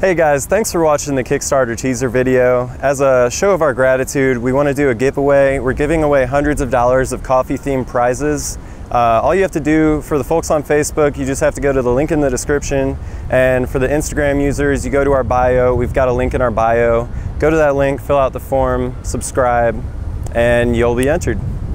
Hey guys, thanks for watching the Kickstarter teaser video. As a show of our gratitude, we want to do a giveaway. We're giving away hundreds of dollars of coffee themed prizes. Uh, all you have to do for the folks on Facebook, you just have to go to the link in the description. And for the Instagram users, you go to our bio. We've got a link in our bio. Go to that link, fill out the form, subscribe, and you'll be entered.